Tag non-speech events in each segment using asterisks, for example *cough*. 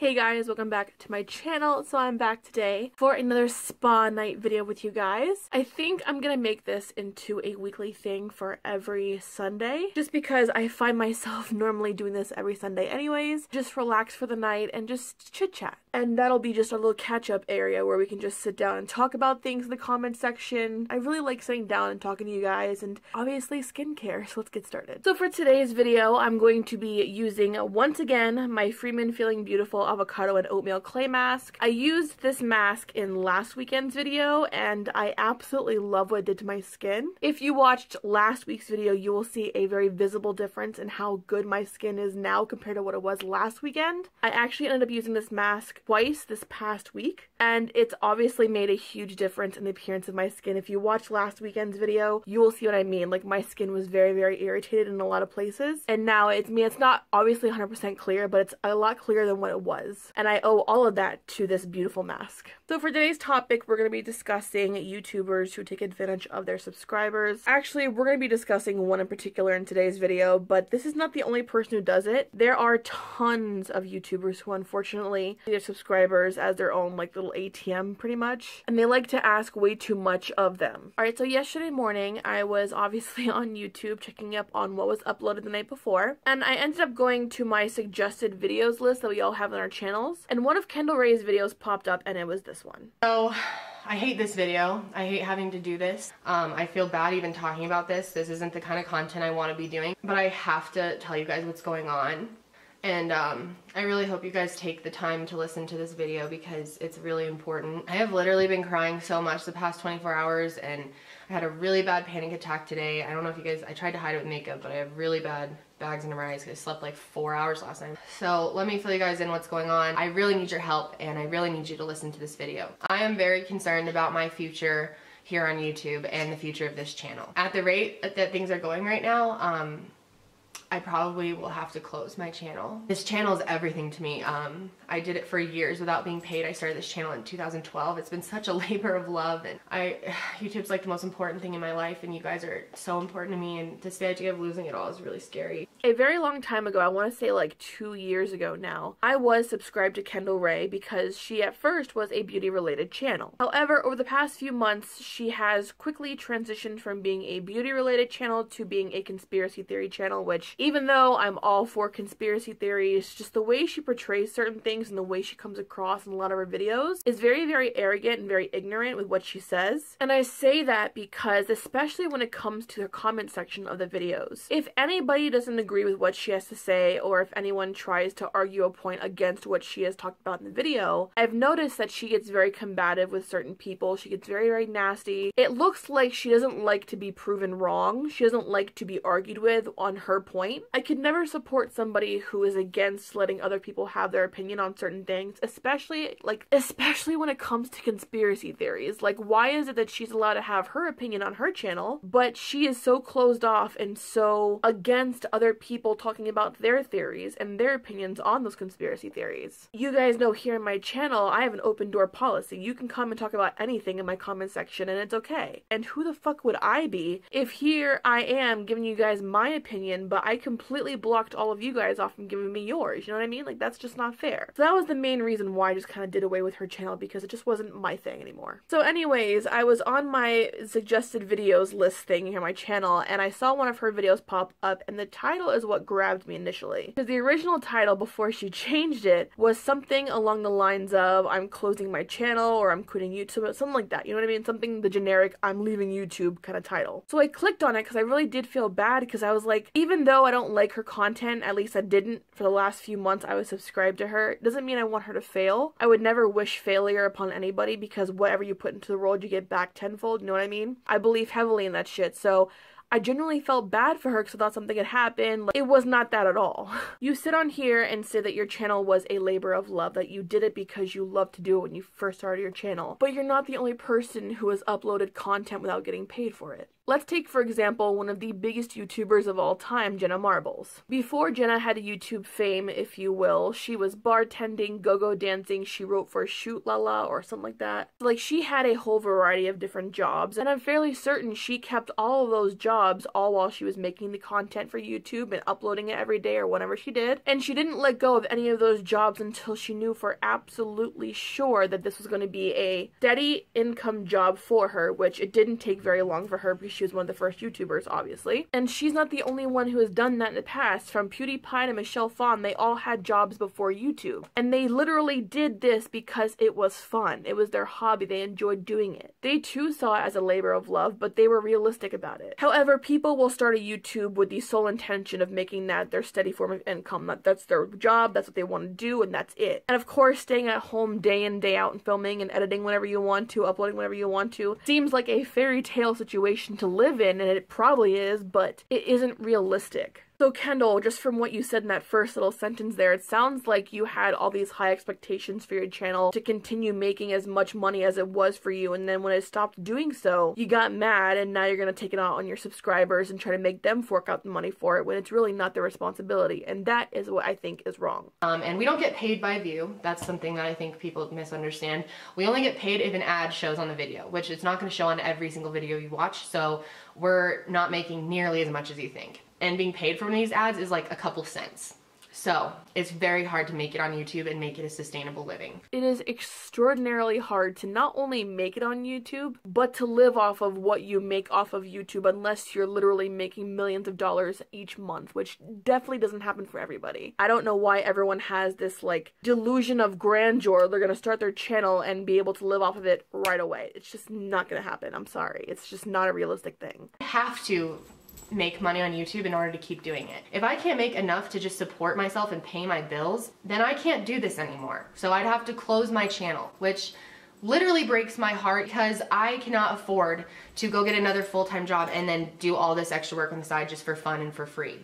Hey guys, welcome back to my channel. So I'm back today for another spa night video with you guys. I think I'm gonna make this into a weekly thing for every Sunday, just because I find myself *laughs* normally doing this every Sunday anyways. Just relax for the night and just chit chat. And that'll be just a little catch up area where we can just sit down and talk about things in the comment section. I really like sitting down and talking to you guys and obviously skincare, so let's get started. So for today's video, I'm going to be using once again my Freeman Feeling Beautiful avocado and oatmeal clay mask. I used this mask in last weekend's video and I absolutely love what it did to my skin. If you watched last week's video, you will see a very visible difference in how good my skin is now compared to what it was last weekend. I actually ended up using this mask twice this past week and it's obviously made a huge difference in the appearance of my skin. If you watched last weekend's video, you will see what I mean. Like my skin was very, very irritated in a lot of places and now it's, mean, it's not obviously 100% clear, but it's a lot clearer than what it was. And I owe all of that to this beautiful mask. So for today's topic, we're going to be discussing YouTubers who take advantage of their subscribers. Actually, we're going to be discussing one in particular in today's video, but this is not the only person who does it. There are tons of YouTubers who unfortunately see their subscribers as their own like little ATM pretty much, and they like to ask way too much of them. Alright, so yesterday morning, I was obviously *laughs* on YouTube checking up on what was uploaded the night before, and I ended up going to my suggested videos list that we all have on our channels, and one of Kendall Rae's videos popped up and it was this one. So, I hate this video. I hate having to do this. Um, I feel bad even talking about this. This isn't the kind of content I want to be doing. But I have to tell you guys what's going on. And um, I really hope you guys take the time to listen to this video because it's really important. I have literally been crying so much the past 24 hours and I had a really bad panic attack today. I don't know if you guys, I tried to hide it with makeup, but I have really bad bags under my eyes because I slept like four hours last night. So let me fill you guys in what's going on. I really need your help and I really need you to listen to this video. I am very concerned about my future here on YouTube and the future of this channel. At the rate that things are going right now, um, I probably will have to close my channel. This channel is everything to me. Um, I did it for years without being paid. I started this channel in 2012. It's been such a *laughs* labor of love and I, *sighs* YouTube's like the most important thing in my life and you guys are so important to me and this idea of losing it all is really scary. A very long time ago, I want to say like two years ago now, I was subscribed to Kendall Rae because she at first was a beauty related channel. However, over the past few months, she has quickly transitioned from being a beauty related channel to being a conspiracy theory channel, which even though I'm all for conspiracy theories, just the way she portrays certain things and the way she comes across in a lot of her videos is very, very arrogant and very ignorant with what she says. And I say that because, especially when it comes to the comment section of the videos, if anybody doesn't agree with what she has to say, or if anyone tries to argue a point against what she has talked about in the video, I've noticed that she gets very combative with certain people. She gets very, very nasty. It looks like she doesn't like to be proven wrong. She doesn't like to be argued with on her point point. I could never support somebody who is against letting other people have their opinion on certain things, especially like especially when it comes to conspiracy theories. Like why is it that she's allowed to have her opinion on her channel, but she is so closed off and so against other people talking about their theories and their opinions on those conspiracy theories. You guys know here in my channel, I have an open door policy. You can come and talk about anything in my comment section and it's okay. And who the fuck would I be if here I am giving you guys my opinion, but I completely blocked all of you guys off from giving me yours. You know what I mean? Like, that's just not fair. So that was the main reason why I just kind of did away with her channel because it just wasn't my thing anymore. So anyways, I was on my suggested videos list thing here on my channel and I saw one of her videos pop up and the title is what grabbed me initially. Because the original title before she *laughs* changed it was something along the lines of I'm closing my channel or I'm quitting YouTube, something like that. You know what I mean? Something the generic I'm leaving YouTube kind of title. So I clicked on it because I really did feel bad because I was like, even though I don't like her content, at least I didn't for the last few months I was subscribed to her, doesn't mean I want her to fail. I would never wish failure upon anybody because whatever you put into the world, you get back tenfold, you know what I mean? I believe heavily in that shit, so I genuinely felt bad for her because I thought something had happened. Like, it was not that at all. *laughs* you sit on here and say that your channel was a labor of love, that you did it because you loved to do it when you first started your channel. But you're not the only person who has uploaded content without getting paid for it. Let's take, for example, one of the biggest YouTubers of all time, Jenna Marbles. Before Jenna had a YouTube fame, if you will, she was bartending, go-go dancing, she wrote for Shoot Lala or something like that. Like, she had a whole variety of different jobs, and I'm fairly certain she kept all of those jobs all while she was making the content for YouTube and uploading it every day or whenever she did. And she didn't let go of any of those jobs until she knew for absolutely sure that this was going to be a steady income job for her, which it didn't take very long for her because she was one of the first YouTubers, obviously. And she's not the only one who has done that in the past. From PewDiePie to Michelle Phan, they all had jobs before YouTube. And they literally did this because it was fun. It was their hobby. They enjoyed doing it. They too saw it as a labor of love, but they were realistic about it. However, people will start a YouTube with the sole intention of making that their steady form of income. That that's their job, that's what they want to do, and that's it. And of course, staying at home day in, day out and filming and editing whenever you want to, uploading whenever you want to, seems like a fairy tale situation to live in, and it probably is, but it isn't realistic. So, Kendall, just from what you said in that first little sentence there, it sounds like you had all these high expectations for your channel to continue making as much money as it was for you, and then when it stopped doing so, you got mad, and now you're gonna take it out on your subscribers and try to make them fork out the money for it when it's really not their responsibility, and that is what I think is wrong. Um, and we don't get paid by view. That's something that I think people misunderstand. We only get paid if an ad shows on the video, which it's not gonna show on every single video you watch, so we're not making nearly as much as you think and being paid for these ads is like a couple cents. So it's very hard to make it on YouTube and make it a sustainable living. It is extraordinarily hard to not only make it on YouTube, but to live off of what you make off of YouTube unless you're literally making millions of dollars each month, which definitely doesn't happen for everybody. I don't know why everyone has this like delusion of grandeur. They're gonna start their channel and be able to live off of it right away. It's just not gonna happen. I'm sorry. It's just not a realistic thing. I have to make money on YouTube in order to keep doing it. If I can't make enough to just support myself and pay my bills, then I can't do this anymore. So I'd have to close my channel, which literally breaks my heart because I cannot afford to go get another full-time job and then do all this extra work on the side just for fun and for free.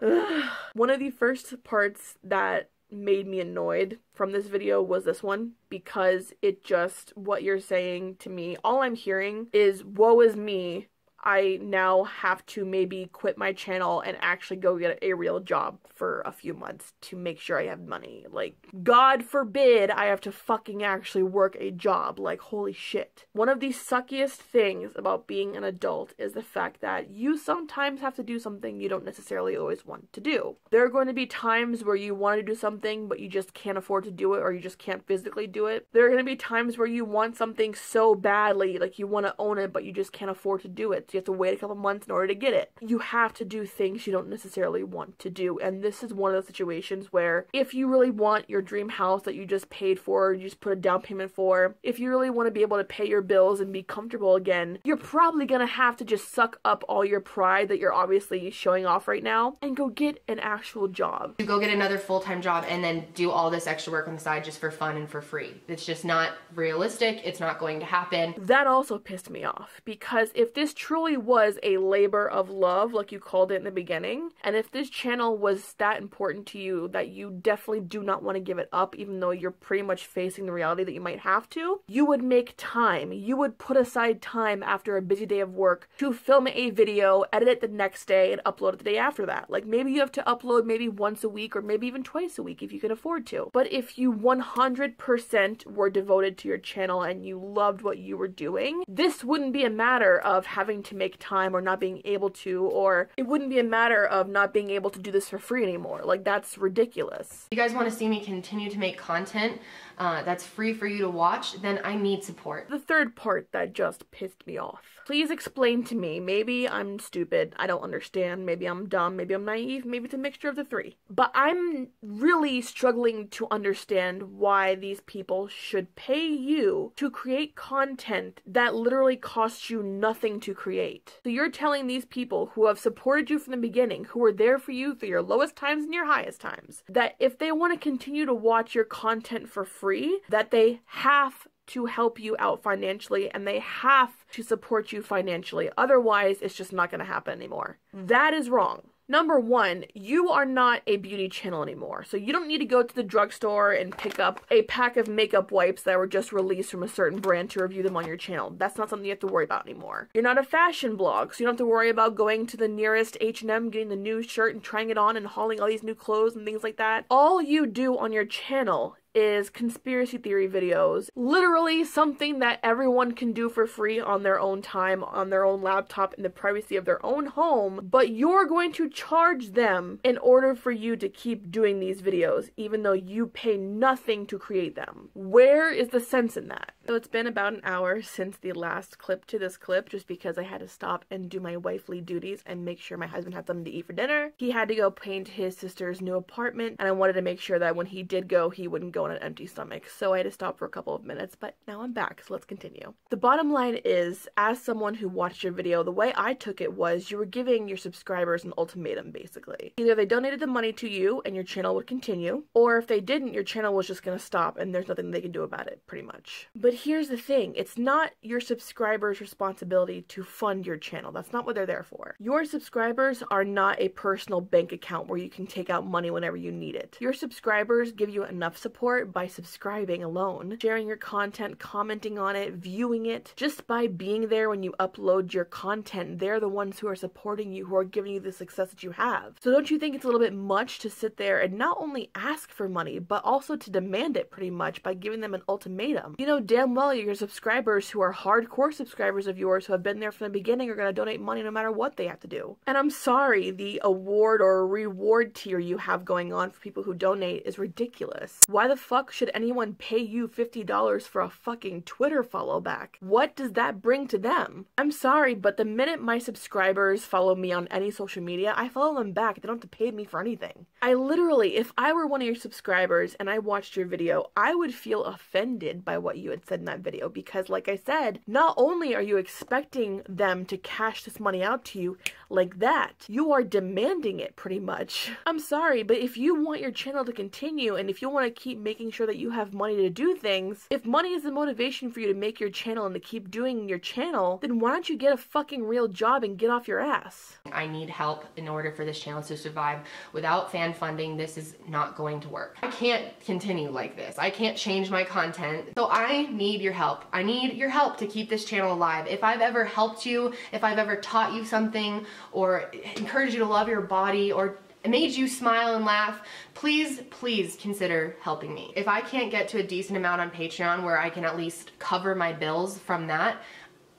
*laughs* one of the first parts that made me annoyed from this video was this one because it just what you're saying to me all i'm hearing is woe is me I now have to maybe quit my channel and actually go get a real job for a few months to make sure I have money. Like, God forbid I have to fucking actually work a job. Like, holy shit. One of the suckiest things about being an adult is the fact that you sometimes have to do something you don't necessarily always want to do. There are going to be times where you want to do something, but you just can't afford to do it or you just can't physically do it. There are going to be times where you want something so badly, like you want to own it, but you just can't afford to do it you have to wait a couple months in order to get it. You have to do things you don't necessarily want to do. And this is one of those situations where if you really want your dream house that you just paid for, you just put a down payment for, if you really want to be able to pay your bills and be comfortable again, you're probably gonna have to just suck up all your pride that you're obviously showing off right now and go get an actual job. You go get another full-time job and then do all this extra work on the side just for fun and for free. It's just not realistic. It's not going to happen. That also pissed me off because if this truly truly was a labor of love, like you called it in the beginning, and if this channel was that important to you that you definitely do not want to give it up, even though you're pretty much facing the reality that you might have to, you would make time. You would put aside time after a busy day of work to film a video, edit it the next day, and upload it the day after that. Like maybe you have to upload maybe once a week or maybe even twice a week if you can afford to. But if you 100% were devoted to your channel and you loved what you were doing, this wouldn't be a matter of having to to make time or not being able to, or it wouldn't be a matter of not being able to do this for free anymore. Like, that's ridiculous. If you guys want to see me continue to make content uh, that's free for you to watch, then I need support. The third part that just pissed me off Please explain to me. Maybe I'm stupid. I don't understand. Maybe I'm dumb. Maybe I'm naive. Maybe it's a mixture of the three. But I'm really struggling to understand why these people should pay you to create content that literally costs you nothing to create. So you're telling these people who have supported you from the beginning, who are there for you through your lowest times and your highest times, that if they want to continue to watch your content for free, that they have to help you out financially and they have to support you financially. Otherwise, it's just not going to happen anymore. Mm. That is wrong. Number one, you are not a beauty channel anymore. So you don't need to go to the drugstore and pick up a pack of makeup wipes that were just released from a certain brand to review them on your channel. That's not something you have to worry about anymore. You're not a fashion blog, so you don't have to worry about going to the nearest H&M, getting the new shirt and trying it on and hauling all these new clothes and things like that. All you do on your channel is conspiracy theory videos. Literally something that everyone can do for free on their own time, on their own laptop, in the privacy of their own home, but you're going to charge them in order for you to keep doing these videos, even though you pay nothing to create them. Where is the sense in that? So it's been about an hour since the last clip to this clip, just because I had to stop and do my wifely duties and make sure my husband had something to eat for dinner. He had to go paint his sister's new apartment, and I wanted to make sure that when he did go, he wouldn't go on an empty stomach, so I had to stop for a couple of minutes, but now I'm back, so let's continue. The bottom line is, as someone who watched your video, the way I took it was you were giving your subscribers an ultimatum, basically. Either they donated the money to you and your channel would continue, or if they didn't, your channel was just gonna stop and there's nothing they can do about it, pretty much. But here's the thing, it's not your subscribers' responsibility to fund your channel. That's not what they're there for. Your subscribers are not a personal bank account where you can take out money whenever you need it. Your subscribers give you enough support by subscribing alone, sharing your content, commenting on it, viewing it, just by being there when you upload your content. They're the ones who are supporting you, who are giving you the success that you have. So don't you think it's a little bit much to sit there and not only ask for money, but also to demand it pretty much by giving them an ultimatum? You know damn well your subscribers who are hardcore subscribers of yours who have been there from the beginning are going to donate money no matter what they have to do. And I'm sorry, the award or reward tier you have going on for people who donate is ridiculous. Why the fuck should anyone pay you $50 for a fucking Twitter follow back? What does that bring to them? I'm sorry, but the minute my subscribers follow me on any social media, I follow them back. They don't have to pay me for anything. I literally, if I were one of your subscribers and I watched your video, I would feel offended by what you had in that video because, like I said, not only are you expecting them to cash this money out to you like that, you are demanding it pretty much. *laughs* I'm sorry, but if you want your channel to continue and if you want to keep making sure that you have money to do things, if money is the motivation for you to make your channel and to keep doing your channel, then why don't you get a fucking real job and get off your ass? I need help in order for this channel to survive. Without fan funding, this is not going to work. I can't continue like this. I can't change my content. So I need your help. I need your help to keep this channel alive. If I've ever helped you, if I've ever taught you something or encouraged you to love your body or made you smile and laugh, please, please consider helping me. If I can't get to a decent amount on Patreon where I can at least cover my bills from that,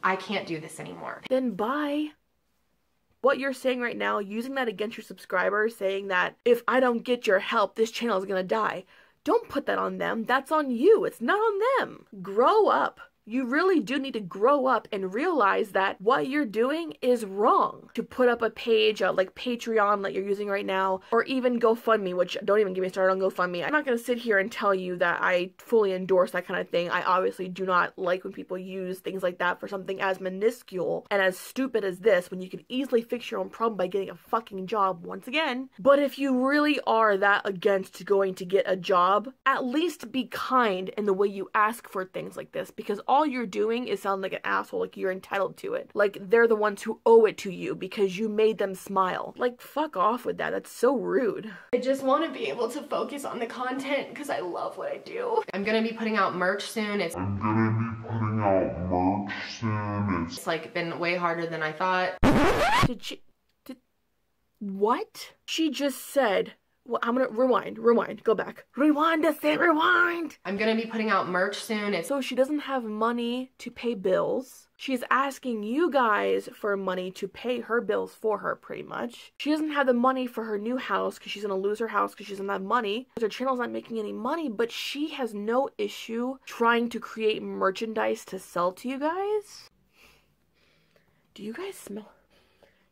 I can't do this anymore. Then bye. What you're saying right now, using that against your subscribers, saying that if I don't get your help, this channel is gonna die. Don't put that on them. That's on you. It's not on them. Grow up you really do need to grow up and realize that what you're doing is wrong. To put up a page uh, like Patreon that you're using right now, or even GoFundMe, which don't even get me started on GoFundMe. I'm not going to sit here and tell you that I fully endorse that kind of thing. I obviously do not like when people use things like that for something as minuscule and as stupid as this when you can easily fix your own problem by getting a fucking job once again. But if you really are that against going to get a job, at least be kind in the way you ask for things like this because all you're doing is sound like an asshole, like you're entitled to it. Like they're the ones who owe it to you because you made them smile. Like, fuck off with that. That's so rude. I just want to be able to focus on the content because I love what I do. I'm gonna be putting out merch soon. It's I'm gonna be putting out merch soon. It's like been way harder than I thought. Did she did what? She just said well, I'm gonna rewind, rewind, go back. Rewind to say rewind! I'm gonna be putting out merch soon. It's so she doesn't have money to pay bills. She's asking you guys for money to pay her bills for her, pretty much. She doesn't have the money for her new house because she's gonna lose her house because she doesn't have money. Her channel's not making any money, but she has no issue trying to create merchandise to sell to you guys. Do you guys smell?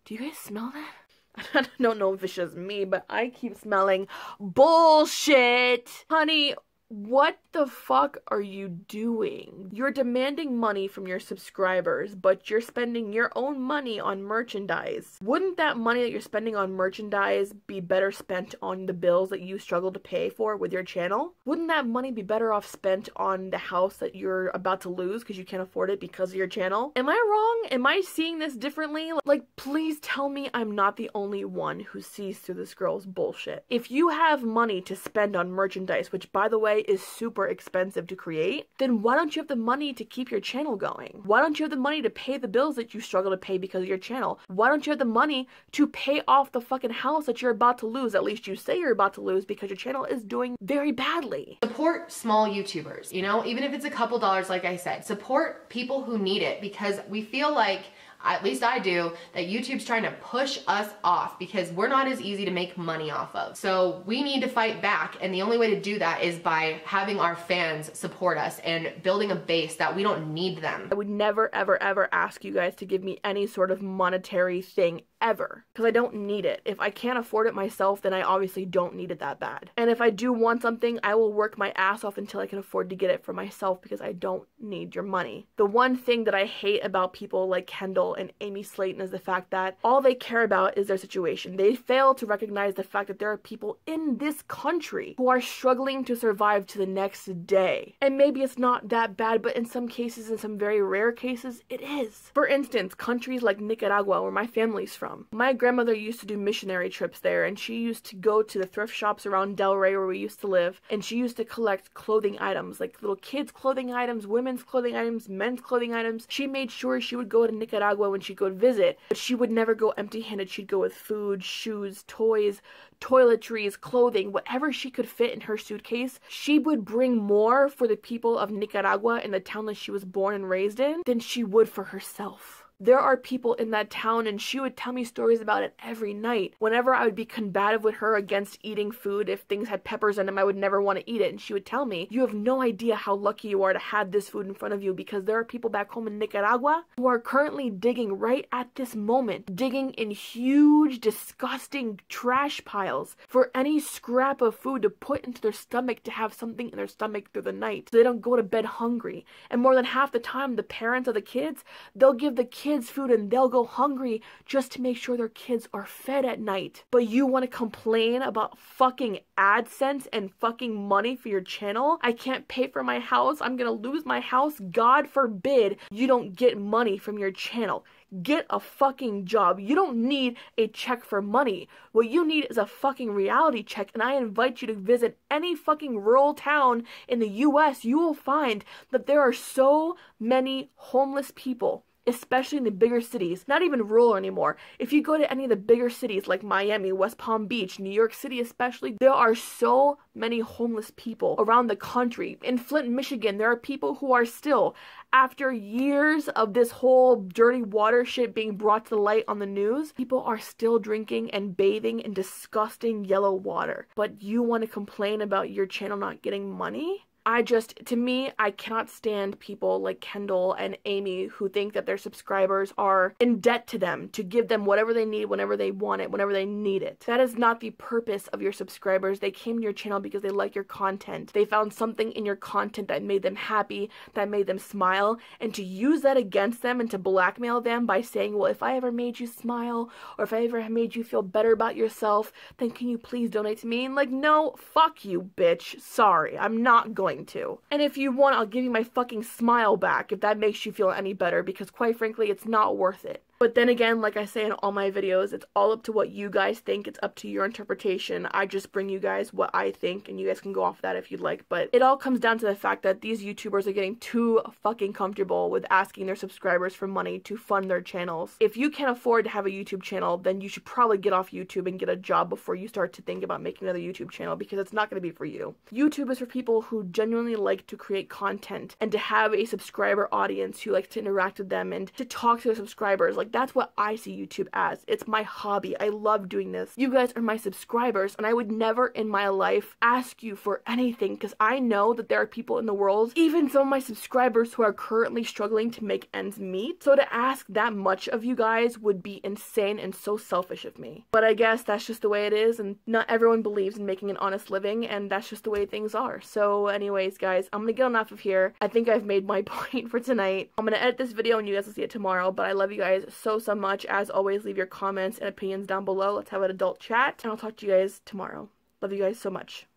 Do you guys smell that? *laughs* I don't know if it's just me, but I keep smelling bullshit. Honey, What the fuck are you doing? You're demanding money from your subscribers, but you're spending your own money on merchandise. Wouldn't that money that you're spending on merchandise be better spent on the bills that you struggle to pay for with your channel? Wouldn't that money be better off spent on the house that you're about to lose because you can't afford it because of your channel? Am I wrong? Am I seeing this differently? Like, please tell me I'm not the only one who sees through this girl's bullshit. If you have money to spend on merchandise, which by the way, is super expensive to create, then why don't you have the money to keep your channel going? Why don't you have the money to pay the bills that you struggle to pay because of your channel? Why don't you have the money to pay off the fucking house that you're about to lose? At least you say you're about to lose because your channel is doing very badly. Support small YouTubers, you know, even if it's a couple dollars, like I said, support people who need it because we feel like at least I do, that YouTube's trying to push us off because we're not as easy to make money off of. So we need to fight back and the only way to do that is by having our fans support us and building a base that we don't need them. I would never ever ever ask you guys to give me any sort of monetary thing ever because I don't need it. If I can't afford it myself, then I obviously don't need it that bad. And if I do want something, I will work my ass off until I can afford to get it for myself because I don't need your money. The one thing that I hate about people like Kendall and Amy Slayton is the fact that all they care about is their situation. They fail to recognize the fact that there are people in this country who are struggling to survive to the next day. And maybe it's not that bad, but in some cases, in some very rare cases, it is. For instance, countries like Nicaragua, where my family's from, from. My grandmother used to do missionary trips there, and she used to go to the thrift shops around Delray where we used to live, and she used to collect clothing items, like little kids' clothing items, women's clothing items, men's clothing items. She made sure she would go to Nicaragua when she'd go visit, but she would never go empty handed. She'd go with food, shoes, toys, toiletries, clothing, whatever she could fit in her suitcase. She would bring more for the people of Nicaragua in the town that she was born and raised in than she would for herself there are people in that town and she would tell me stories about it every night. Whenever I would be combative with her against eating food, if things had peppers in them, I would never want to eat it. And she would tell me, You have no idea how lucky you are to have this food in front of you because there are people back home in Nicaragua who are currently digging right at this moment, digging in huge, disgusting trash piles for any scrap of food to put into their stomach to have something in their stomach through the night so they don't go to bed hungry. And more than half the time, the parents of the kids, they'll give the kids kids food and they'll go hungry just to make sure their kids are fed at night. But you want to complain about fucking AdSense and fucking money for your channel? I can't pay for my house. I'm gonna lose my house. God forbid you don't get money from your channel. Get a fucking job. You don't need a check for money. What you need is a fucking reality check. And I invite you to visit any fucking rural town in the US. You will find that there are so many homeless people especially in the bigger cities, not even rural anymore. If you go to any of the bigger cities like Miami, West Palm Beach, New York City especially, there are so many homeless people around the country. In Flint, Michigan, there are people who are still, after years of this whole dirty water shit being brought to light on the news, people are still drinking and bathing in disgusting yellow water. But you want to complain about your channel not getting money? I just, to me, I cannot stand people like Kendall and Amy who think that their subscribers are in debt to them to give them whatever they need whenever they want it, whenever they need it. That is not the purpose of your subscribers. They came to your channel because they like your content. They found something in your content that made them happy, that made them smile, and to use that against them and to blackmail them by saying, well, if I ever made you smile or if I ever made you feel better about yourself, then can you please donate to me? And like, no, fuck you, bitch. Sorry, I'm not going to. And if you want, I'll give you my fucking smile back if that makes you feel any better because quite frankly, it's not worth it. But then again, like I say in all my videos, it's all up to what you guys think. It's up to your interpretation. I just bring you guys what I think, and you guys can go off that if you'd like. But it all comes down to the fact that these YouTubers are getting too fucking comfortable with asking their subscribers for money to fund their channels. If you can't afford to have a YouTube channel, then you should probably get off YouTube and get a job before you start to think about making another YouTube channel because it's not going to be for you. YouTube is for people who genuinely like to create content and to have a subscriber audience who likes to interact with them and to talk to their subscribers. Like like that's what I see YouTube as. It's my hobby. I love doing this. You guys are my subscribers, and I would never in my life ask you for anything because I know that there are people in the world, even some of my subscribers who are currently struggling to make ends meet. So to ask that much of you guys would be insane and so selfish of me. But I guess that's just the way it is, and not everyone believes in making an honest living, and that's just the way things are. So, anyways, guys, I'm gonna get on off of here. I think I've made my *laughs* point for tonight. I'm gonna edit this video and you guys will see it tomorrow, but I love you guys so, so much. As always, leave your comments and opinions down below. Let's have an adult chat, and I'll talk to you guys tomorrow. Love you guys so much.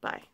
Bye.